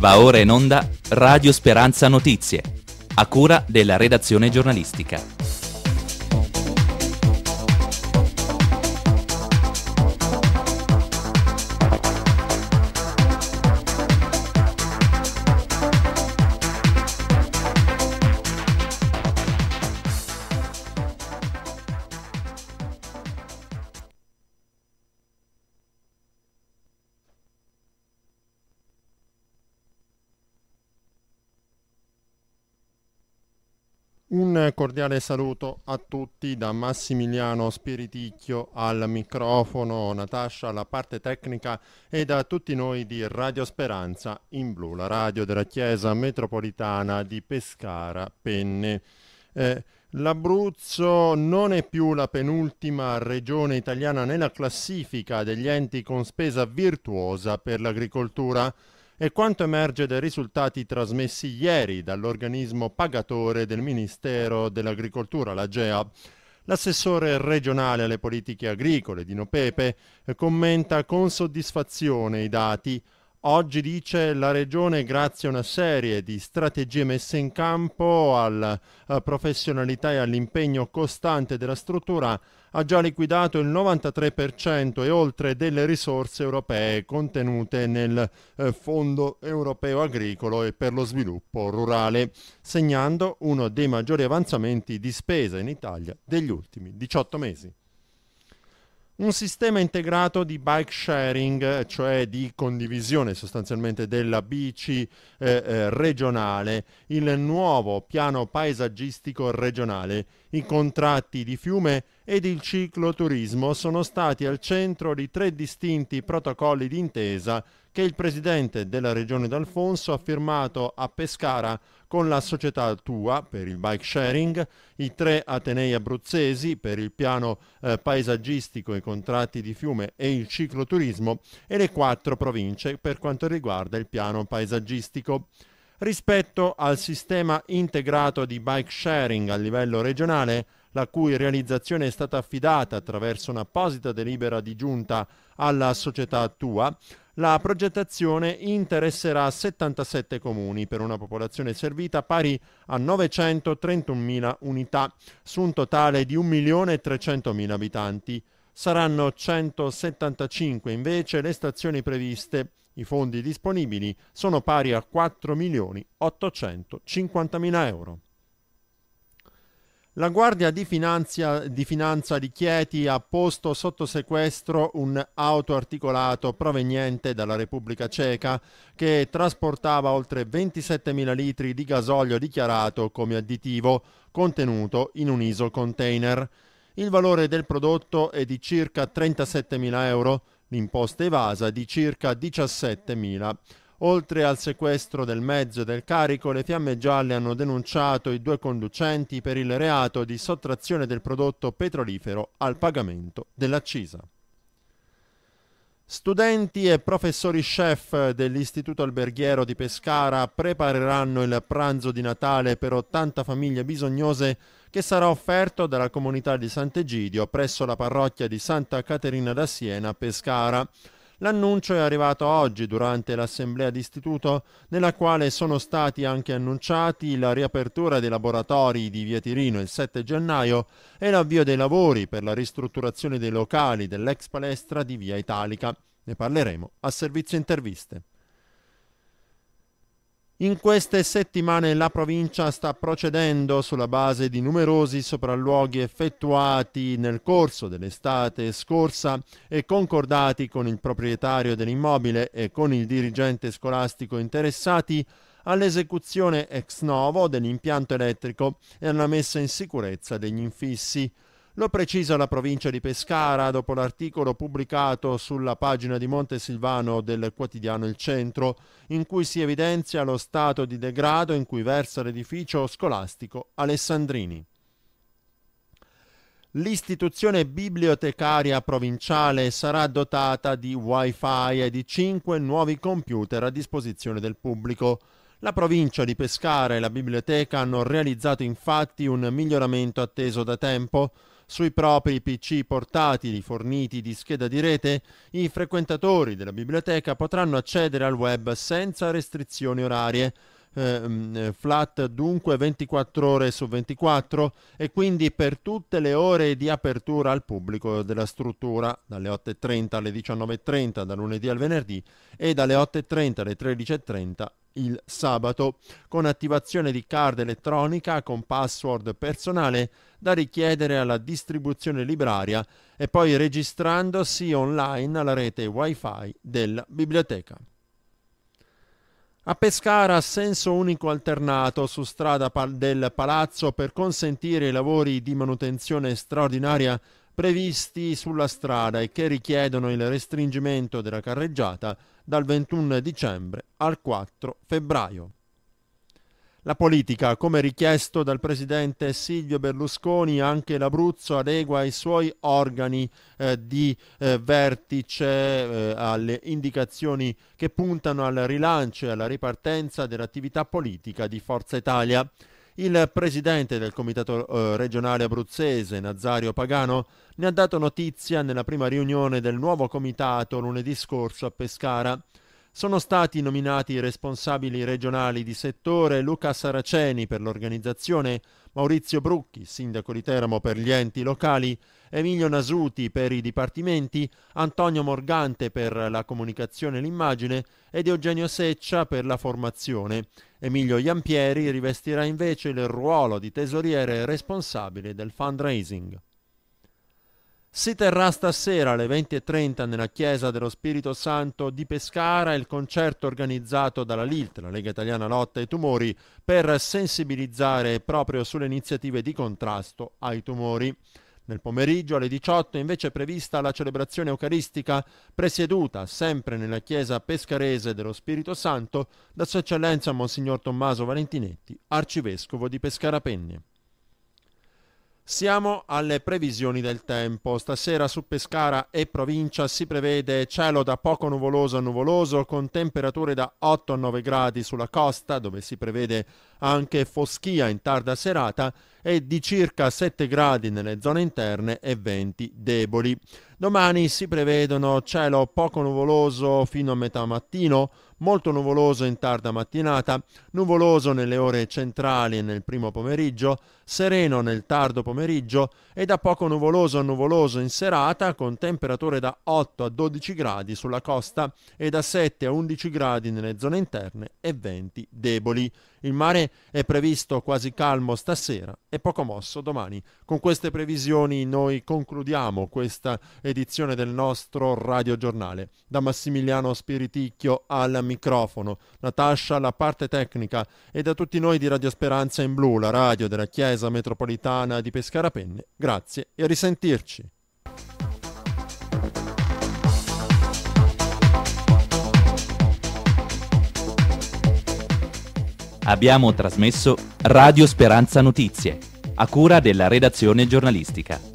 Va ora in onda Radio Speranza Notizie, a cura della redazione giornalistica. Un cordiale saluto a tutti da Massimiliano Spiriticchio al microfono, Natascia alla parte tecnica e da tutti noi di Radio Speranza in blu, la radio della Chiesa metropolitana di Pescara Penne. Eh, L'Abruzzo non è più la penultima regione italiana nella classifica degli enti con spesa virtuosa per l'agricoltura è quanto emerge dai risultati trasmessi ieri dall'organismo pagatore del Ministero dell'Agricoltura, la GEA. L'assessore regionale alle politiche agricole, Dino Pepe, commenta con soddisfazione i dati Oggi dice la Regione, grazie a una serie di strategie messe in campo, alla eh, professionalità e all'impegno costante della struttura, ha già liquidato il 93% e oltre delle risorse europee contenute nel eh, Fondo Europeo Agricolo e per lo Sviluppo Rurale, segnando uno dei maggiori avanzamenti di spesa in Italia degli ultimi 18 mesi un sistema integrato di bike sharing, cioè di condivisione sostanzialmente della bici eh, eh, regionale, il nuovo piano paesaggistico regionale, i contratti di fiume ed il cicloturismo sono stati al centro di tre distinti protocolli d'intesa che il presidente della regione d'Alfonso ha firmato a Pescara con la società Tua per il bike sharing, i tre Atenei abruzzesi per il piano eh, paesaggistico, i contratti di fiume e il cicloturismo e le quattro province per quanto riguarda il piano paesaggistico. Rispetto al sistema integrato di bike sharing a livello regionale, la cui realizzazione è stata affidata attraverso un'apposita delibera di giunta alla società Tua, la progettazione interesserà 77 comuni per una popolazione servita pari a 931.000 unità su un totale di 1.300.000 abitanti. Saranno 175 invece le stazioni previste. I fondi disponibili sono pari a 4.850.000 euro. La Guardia di, Finanzia, di, Finanza di Chieti ha posto sotto sequestro un auto articolato proveniente dalla Repubblica Ceca che trasportava oltre 27.000 litri di gasolio dichiarato come additivo contenuto in un ISO container. Il valore del prodotto è di circa 37.000 euro, l'imposta evasa di circa 17.000 euro. Oltre al sequestro del mezzo e del carico, le fiamme gialle hanno denunciato i due conducenti per il reato di sottrazione del prodotto petrolifero al pagamento dell'accisa. Studenti e professori chef dell'Istituto Alberghiero di Pescara prepareranno il pranzo di Natale per 80 famiglie bisognose che sarà offerto dalla comunità di Sant'Egidio presso la parrocchia di Santa Caterina da Siena, Pescara. L'annuncio è arrivato oggi durante l'assemblea d'istituto nella quale sono stati anche annunciati la riapertura dei laboratori di Via Tirino il 7 gennaio e l'avvio dei lavori per la ristrutturazione dei locali dell'ex palestra di Via Italica. Ne parleremo a servizio interviste. In queste settimane la provincia sta procedendo sulla base di numerosi sopralluoghi effettuati nel corso dell'estate scorsa e concordati con il proprietario dell'immobile e con il dirigente scolastico interessati all'esecuzione ex novo dell'impianto elettrico e alla messa in sicurezza degli infissi. Lo precisa la provincia di Pescara dopo l'articolo pubblicato sulla pagina di Montesilvano del quotidiano Il Centro, in cui si evidenzia lo stato di degrado in cui versa l'edificio scolastico Alessandrini. L'istituzione bibliotecaria provinciale sarà dotata di wifi e di 5 nuovi computer a disposizione del pubblico. La provincia di Pescara e la biblioteca hanno realizzato infatti un miglioramento atteso da tempo sui propri PC portatili forniti di scheda di rete, i frequentatori della biblioteca potranno accedere al web senza restrizioni orarie. Eh, flat dunque 24 ore su 24 e quindi per tutte le ore di apertura al pubblico della struttura dalle 8.30 alle 19.30 da lunedì al venerdì e dalle 8.30 alle 13.30 il sabato con attivazione di card elettronica con password personale da richiedere alla distribuzione libraria e poi registrandosi online alla rete wifi della biblioteca. A Pescara senso unico alternato su strada del palazzo per consentire i lavori di manutenzione straordinaria previsti sulla strada e che richiedono il restringimento della carreggiata dal 21 dicembre al 4 febbraio. La politica, come richiesto dal presidente Silvio Berlusconi, anche l'Abruzzo adegua i suoi organi eh, di eh, vertice eh, alle indicazioni che puntano al rilancio e alla ripartenza dell'attività politica di Forza Italia. Il presidente del comitato eh, regionale abruzzese, Nazario Pagano, ne ha dato notizia nella prima riunione del nuovo comitato lunedì scorso a Pescara. Sono stati nominati i responsabili regionali di settore Luca Saraceni per l'organizzazione, Maurizio Brucchi, sindaco di Teramo per gli enti locali, Emilio Nasuti per i dipartimenti, Antonio Morgante per la comunicazione e l'immagine ed Eugenio Seccia per la formazione. Emilio Iampieri rivestirà invece il ruolo di tesoriere responsabile del fundraising. Si terrà stasera alle 20.30 nella chiesa dello Spirito Santo di Pescara il concerto organizzato dalla LILT, la Lega Italiana Lotta ai Tumori, per sensibilizzare proprio sulle iniziative di contrasto ai tumori. Nel pomeriggio alle 18 è invece prevista la celebrazione eucaristica presieduta sempre nella chiesa pescarese dello Spirito Santo da Sua Eccellenza Monsignor Tommaso Valentinetti, arcivescovo di Pescara Penne. Siamo alle previsioni del tempo. Stasera su Pescara e provincia si prevede cielo da poco nuvoloso a nuvoloso con temperature da 8 a 9 gradi sulla costa dove si prevede anche foschia in tarda serata e di circa 7 gradi nelle zone interne e venti deboli. Domani si prevedono cielo poco nuvoloso fino a metà mattino, molto nuvoloso in tarda mattinata, nuvoloso nelle ore centrali e nel primo pomeriggio, sereno nel tardo pomeriggio e da poco nuvoloso a nuvoloso in serata con temperature da 8 a 12 gradi sulla costa e da 7 a 11 gradi nelle zone interne e venti deboli. Il mare è previsto quasi calmo stasera e poco mosso domani. Con queste previsioni noi concludiamo questa edizione del nostro radiogiornale. Da Massimiliano Spiriticchio al microfono, Natascia alla parte tecnica e da tutti noi di Radio Speranza in Blu, la radio della Chiesa Metropolitana di Pescara Penne. Grazie e a risentirci. Abbiamo trasmesso Radio Speranza Notizie, a cura della redazione giornalistica.